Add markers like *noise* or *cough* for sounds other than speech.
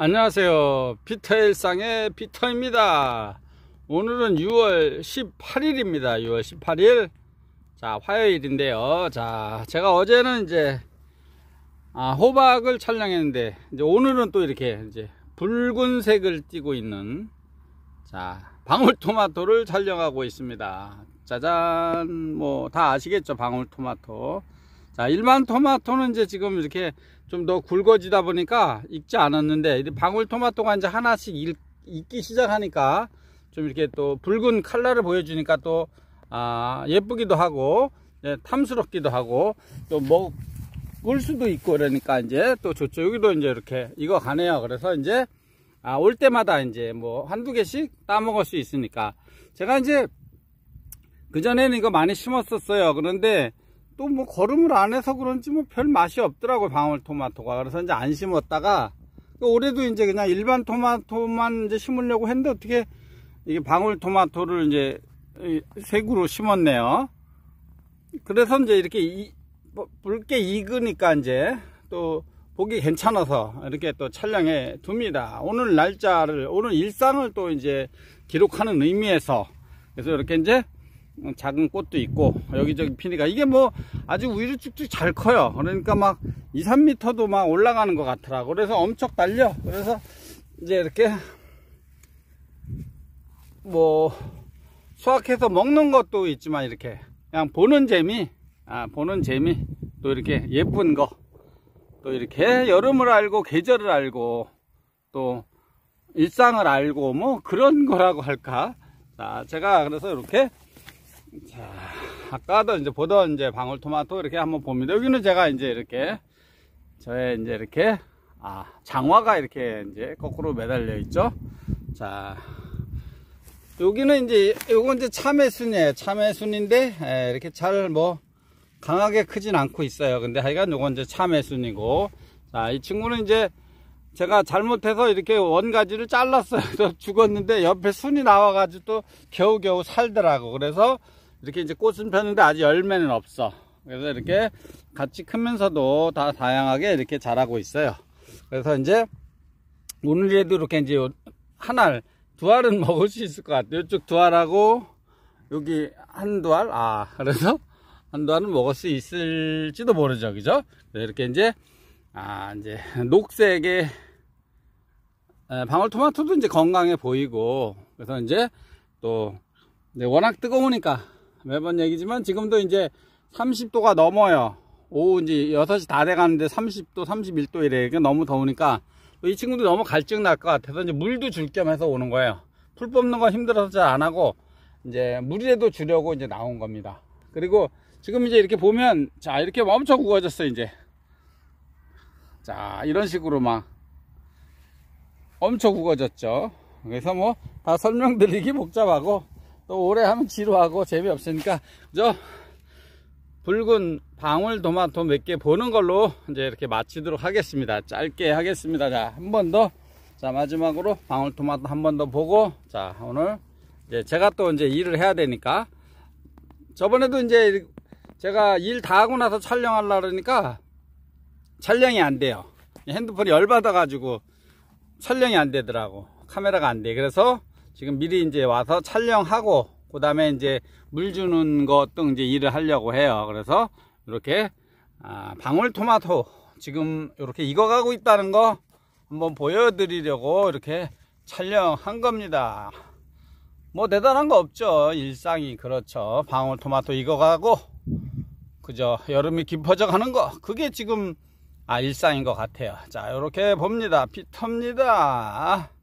안녕하세요. 피터 일상의 피터입니다. 오늘은 6월 18일입니다. 6월 18일. 자, 화요일인데요. 자, 제가 어제는 이제, 아, 호박을 촬영했는데, 이제 오늘은 또 이렇게 이제 붉은색을 띠고 있는, 자, 방울토마토를 촬영하고 있습니다. 짜잔, 뭐, 다 아시겠죠? 방울토마토. 자, 일반 토마토는 이제 지금 이렇게 좀 더 굵어지다 보니까 익지 않았는데, 방울 토마토가 이제 하나씩 익, 익기 시작하니까 좀 이렇게 또 붉은 칼라를 보여주니까 또, 아, 예쁘기도 하고, 예, 탐스럽기도 하고, 또 먹을 수도 있고 그러니까 이제 또 좋죠. 여기도 이제 이렇게 익어 가네요. 그래서 이제, 아, 올 때마다 이제 뭐 한두 개씩 따 먹을 수 있으니까. 제가 이제 그전에는 이거 많이 심었었어요. 그런데 또 뭐 거름을 안 해서 그런지 뭐 별 맛이 없더라고요. 방울토마토가. 그래서 이제 안 심었다가 올해도 이제 그냥 일반 토마토만 이제 심으려고 했는데 어떻게 이게 방울토마토를 이제 색으로 심었네요. 그래서 이제 이렇게 이, 뭐 붉게 익으니까 이제 또 보기 괜찮아서 이렇게 또 촬영해 둡니다. 오늘 날짜를, 오늘 일상을 또 이제 기록하는 의미에서 그래서 이렇게 이제 작은 꽃도 있고 여기저기 피니까 이게 뭐 아주 위로 쭉쭉 잘 커요. 그러니까 막 2, 3m도 막 올라가는 것 같더라고. 그래서 엄청 달려. 그래서 이제 이렇게 뭐 수확해서 먹는 것도 있지만 이렇게 그냥 보는 재미 아 보는 재미. 또 이렇게 예쁜 거. 또 이렇게 여름을 알고 계절을 알고 또 일상을 알고 뭐 그런 거라고 할까? 자 제가 그래서 이렇게 자, 아까도 이제 보던 이제 방울토마토 이렇게 한번 봅니다. 여기는 제가 이제 이렇게 저의 이제 이렇게 아, 장화가 이렇게 이제 거꾸로 매달려 있죠. 자, 여기는 이제 요건 이제 참외순이에요. 참외순인데 에, 이렇게 잘 뭐 강하게 크진 않고 있어요. 근데 하여간 요건 이제 참외순이고 자, 이 친구는 이제 제가 잘못해서 이렇게 원가지를 잘랐어요. *laughs* 죽었는데 옆에 순이 나와가지고 또 겨우겨우 살더라고. 그래서 이렇게 이제 꽃은 폈는데 아직 열매는 없어. 그래서 이렇게 같이 크면서도 다 다양하게 이렇게 자라고 있어요. 그래서 이제 오늘에도 이렇게 이제 한 알, 두 알은 *laughs* 먹을 수 있을 것 같아요. 이쪽 두 알하고 여기 한 두 알, 아, 그래서 한 두 알은 먹을 수 있을지도 모르죠. 그죠? 이렇게 이제, 아, 이제 녹색의 방울토마토도 이제 건강해 보이고, 그래서 이제 또 워낙 뜨거우니까 매번 얘기지만 지금도 이제 30도가 넘어요. 오후 이제 6시 다 돼가는데 30도, 31도 이래. 너무 더우니까 이 친구도 너무 갈증 날 것 같아서 이제 물도 줄 겸 해서 오는 거예요. 풀 뽑는 거 힘들어서 잘 안 하고 이제 물이라도 주려고 이제 나온 겁니다. 그리고 지금 이제 이렇게 보면 자 이렇게 엄청 구워졌어 이제 자 이런 식으로 막 엄청 구워졌죠. 그래서 뭐 다 설명드리기 복잡하고 또 오래 하면 지루하고 재미없으니까 저 붉은 방울 토마토 몇 개 보는 걸로 이제 이렇게 마치도록 하겠습니다. 짧게 하겠습니다. 자 한 번 더 자 마지막으로 방울 토마토 한 번 더 보고 자 오늘 이제 제가 또 이제 일을 해야 되니까 저번에도 이제 제가 일 다 하고 나서 촬영하려 그러니까 촬영이 안 돼요. 핸드폰이 열받아 가지고 촬영이 안 되더라고. 카메라가 안 돼. 그래서 지금 미리 이제 와서 촬영하고 그 다음에 이제 물 주는 것도 이제 일을 하려고 해요. 그래서 이렇게 아, 방울토마토 지금 이렇게 익어가고 있다는 거 한번 보여드리려고 이렇게 촬영한 겁니다. 뭐 대단한 거 없죠. 일상이 그렇죠. 방울토마토 익어가고 그저 여름이 깊어져 가는 거. 그게 지금 아 일상인 것 같아요. 자 이렇게 봅니다. 피터입니다